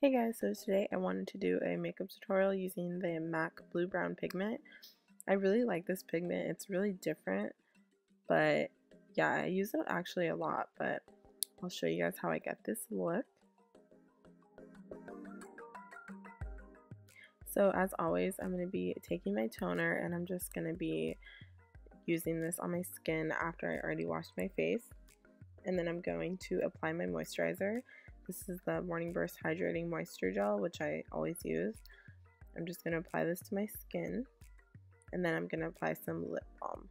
Hey guys, so today I wanted to do a makeup tutorial using the MAC Blue Brown pigment. I really like this pigment, it's really different, but yeah, I use it actually a lot, but I'll show you guys how I get this look. So as always, I'm going to be taking my toner and I'm just going to be using this on my skin after I already washed my face. And then I'm going to apply my moisturizer. This is the Morning Burst Hydrating Moisture Gel, which I always use. I'm just going to apply this to my skin. And then I'm going to apply some lip balm.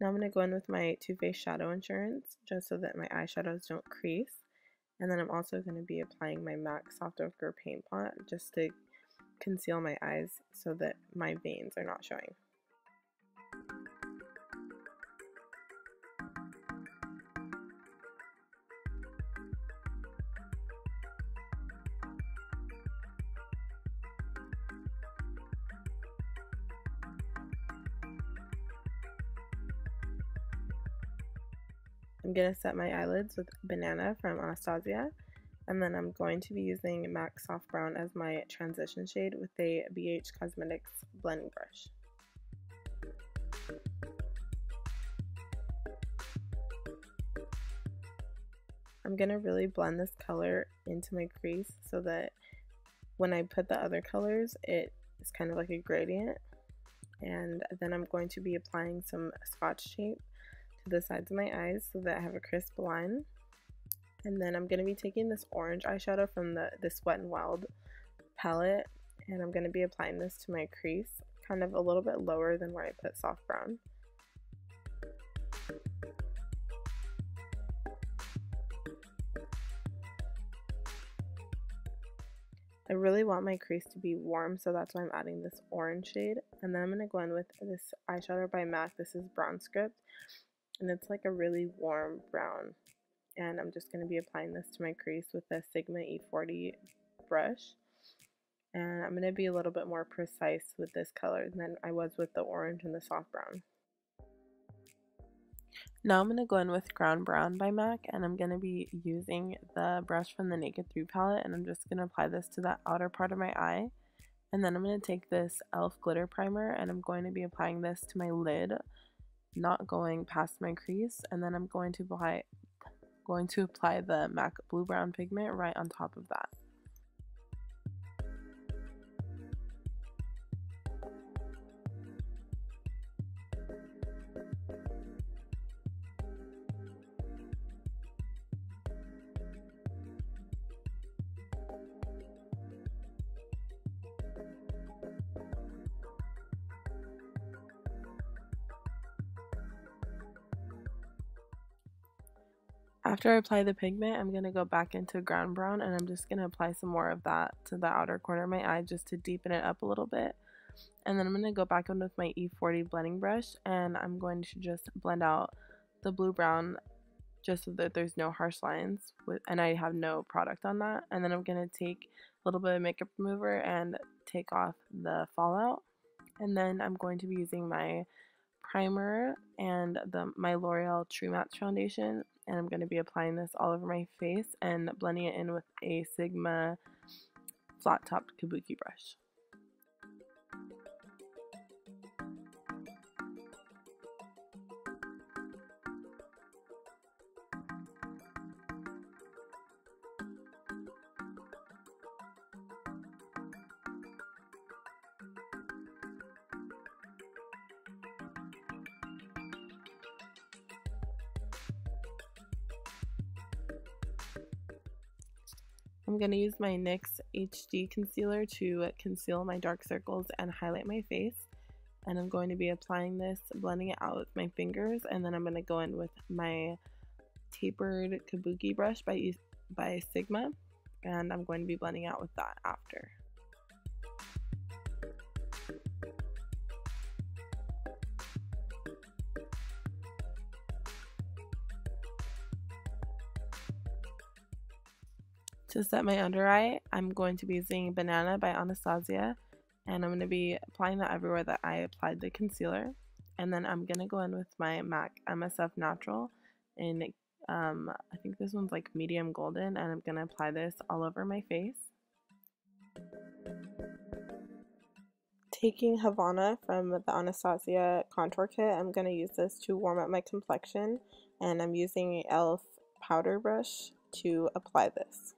Now I'm going to go in with my Too Faced Shadow Insurance, just so that my eyeshadows don't crease. And then I'm also going to be applying my MAC Soft Ochre Paint Pot, just to conceal my eyes so that my veins are not showing. I'm going to set my eyelids with Banana from Anastasia. And then I'm going to be using MAC Soft Brown as my transition shade with a BH Cosmetics blending brush. I'm going to really blend this color into my crease so that when I put the other colors, it is kind of like a gradient. And then I'm going to be applying some scotch tape the sides of my eyes so that I have a crisp line. And then I'm going to be taking this orange eyeshadow from the this Wet n Wild palette and I'm going to be applying this to my crease kind of a little bit lower than where I put soft brown. I really want my crease to be warm, so that's why I'm adding this orange shade. And then I'm going to go in with this eyeshadow by MAC. This is Brown Script and it's like a really warm brown and I'm just going to be applying this to my crease with a Sigma E40 brush and I'm going to be a little bit more precise with this color than I was with the orange and the soft brown. Now I'm going to go in with Ground Brown by MAC and I'm going to be using the brush from the Naked 3 palette and I'm just going to apply this to the outer part of my eye. And then I'm going to take this e.l.f. glitter primer and I'm going to be applying this to my lid not going past my crease and then I'm going to apply going to apply the MAC blue brown pigment right on top of that. After I apply the pigment, I'm going to go back into ground brown and I'm just going to apply some more of that to the outer corner of my eye just to deepen it up a little bit. And then I'm going to go back in with my E40 blending brush and I'm going to just blend out the blue brown just so that there's no harsh lines with and I have no product on that. And then I'm going to take a little bit of makeup remover and take off the fallout. And then I'm going to be using my primer and the my L'Oreal True Match foundation and I'm going to be applying this all over my face and blending it in with a Sigma flat topped kabuki brush. I'm going to use my NYX HD concealer to conceal my dark circles and highlight my face. And I'm going to be applying this, blending it out with my fingers, and then I'm going to go in with my tapered kabuki brush by, by Sigma, and I'm going to be blending out with that after. To set my under eye, I'm going to be using Banana by Anastasia and I'm going to be applying that everywhere that I applied the concealer. And then I'm going to go in with my MAC MSF Natural in um, I think this one's like medium golden and I'm going to apply this all over my face. Taking Havana from the Anastasia contour kit, I'm going to use this to warm up my complexion and I'm using e.l.f. powder brush to apply this.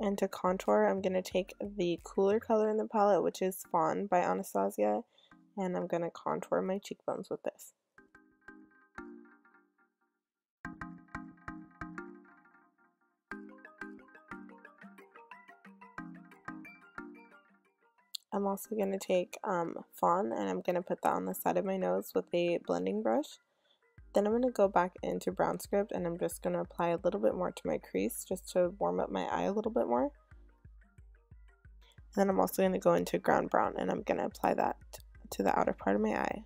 And to contour, I'm going to take the cooler color in the palette, which is Fawn by Anastasia, and I'm going to contour my cheekbones with this. I'm also going to take um, Fawn and I'm going to put that on the side of my nose with a blending brush. Then I'm going to go back into brown script and I'm just going to apply a little bit more to my crease just to warm up my eye a little bit more. And then I'm also going to go into ground brown and I'm going to apply that to the outer part of my eye.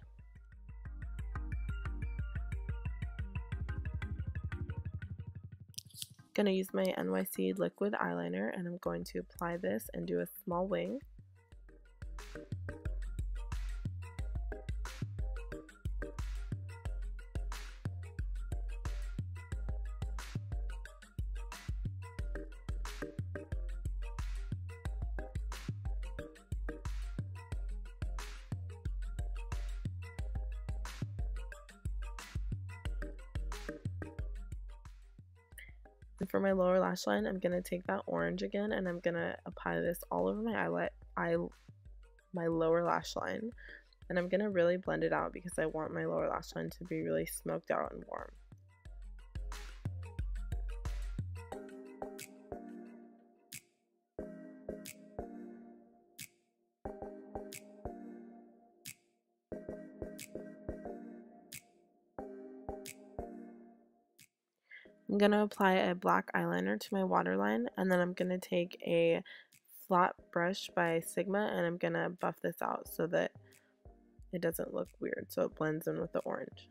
going to use my NYC liquid eyeliner and I'm going to apply this and do a small wing. And for my lower lash line, I'm going to take that orange again and I'm going to apply this all over my eyelet, eye, my lower lash line. And I'm going to really blend it out because I want my lower lash line to be really smoked out and warm. I'm going to apply a black eyeliner to my waterline and then I'm going to take a flat brush by Sigma and I'm going to buff this out so that it doesn't look weird so it blends in with the orange.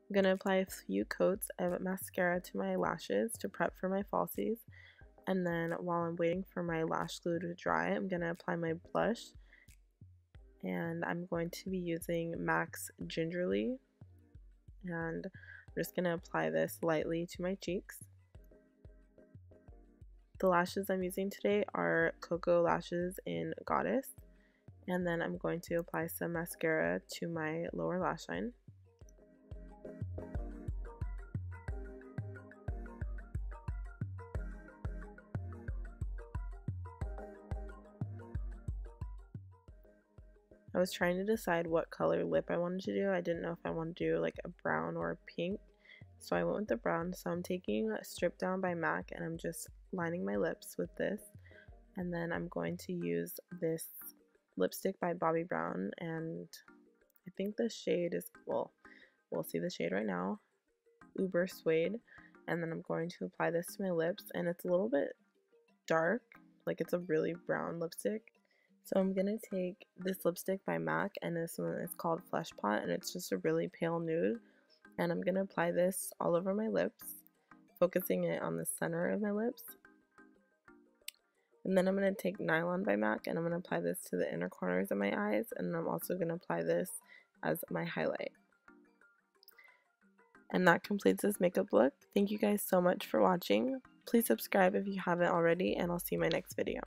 I'm going to apply a few coats of mascara to my lashes to prep for my falsies. And then while I'm waiting for my lash glue to dry, I'm going to apply my blush and I'm going to be using MAC's Gingerly and I'm just going to apply this lightly to my cheeks. The lashes I'm using today are Koko Lashes in Goddess and then I'm going to apply some mascara to my lower lash line. I was trying to decide what color lip I wanted to do. I didn't know if I wanted to do like a brown or a pink. So I went with the brown. So I'm taking a Strip Down by MAC and I'm just lining my lips with this. And then I'm going to use this lipstick by Bobbi Brown. And I think the shade is, well, we'll see the shade right now. Uber Suede. And then I'm going to apply this to my lips. And it's a little bit dark. Like it's a really brown lipstick. So I'm going to take this lipstick by MAC and this one is called Flesh Pot and it's just a really pale nude. And I'm going to apply this all over my lips, focusing it on the center of my lips. And then I'm going to take Nylon by MAC and I'm going to apply this to the inner corners of my eyes and I'm also going to apply this as my highlight. And that completes this makeup look. Thank you guys so much for watching. Please subscribe if you haven't already and I'll see you in my next video.